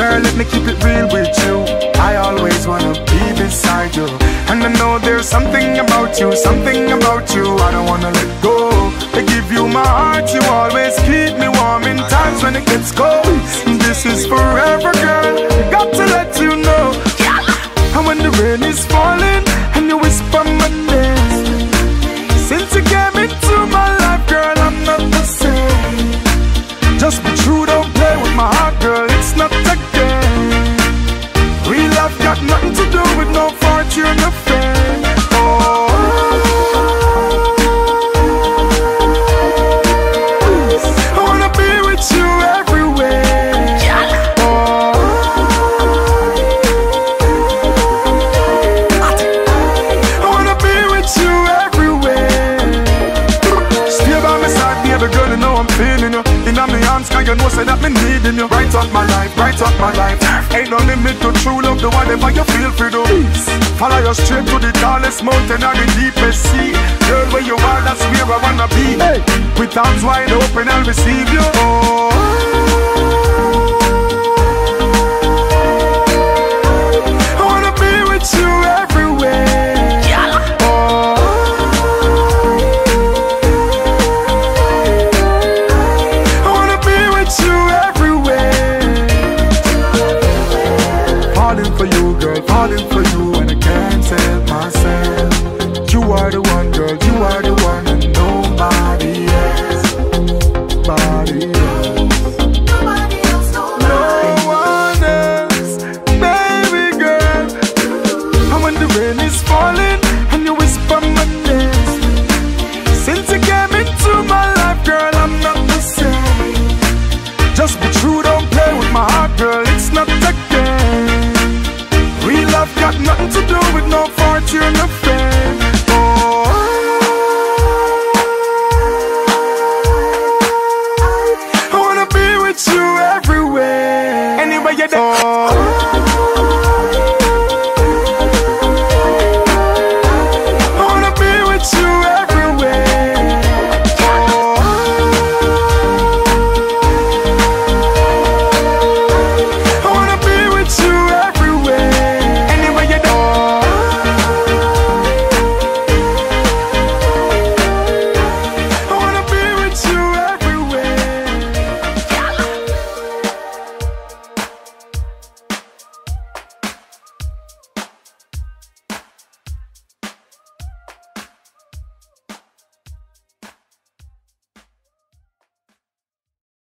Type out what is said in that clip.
Girl, let me keep it real with you. I always wanna be beside you. And I know there's something about you, something about you I don't wanna let go. I give you my heart, you always keep me warm in times when it gets cold. This is forever, girl. Got nothing to do with no fortune or fame. Oh, I wanna be with you everywhere. Oh, I wanna be with you everywhere. Stay by my side, girl, you know I'm feeling you. You know say that me needing you. Bright up my life, bright up my life. Ain't no limit to true love, the whatever you feel for do. Follow you straight to the tallest mountain and the deepest sea. Girl, where you are, that's where I wanna be. With arms wide open, I'll receive you. can't help myself. You are the one, girl, you are the one. you're in the